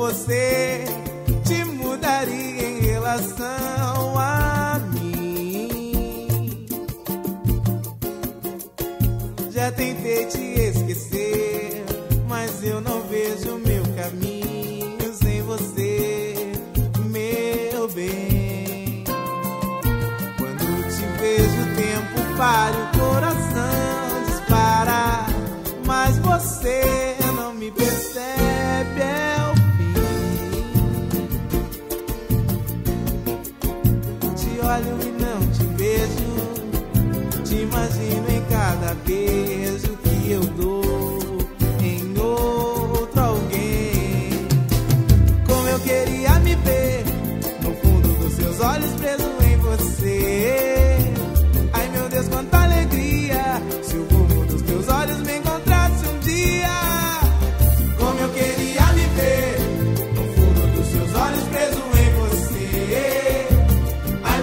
você te mudaria em relação a mim. Já tentei te esquecer, mas eu não vejo meu caminho sem você, meu bem. Quando te vejo, o tempo para o coração dispara, mas você não me percebe. Olho e não te vejo, te imagino em cada beijo que eu dou em outro alguém. Como eu queria me ver no fundo dos seus olhos preso em você.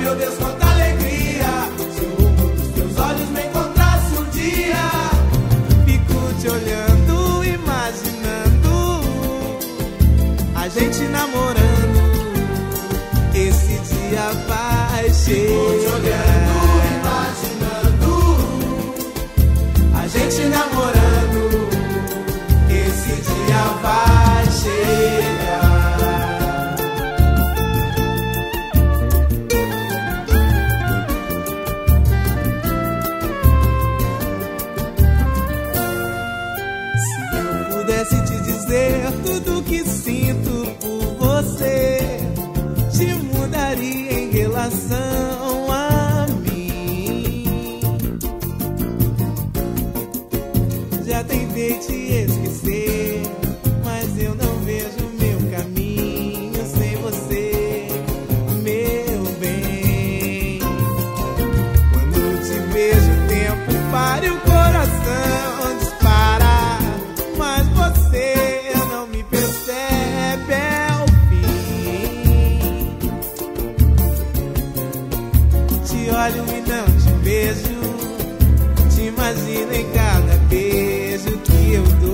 Meu Deus, quanta alegria se o rumo dos teus olhos me encontrasse um dia. Fico te olhando, imaginando a gente namorando. Esse dia vai chegar. dizer tudo que sinto por você. Te mudaria em relação a mim. Já tentei te esquecer. olho e não te vejo. Te imagino em cada beijo que eu dou.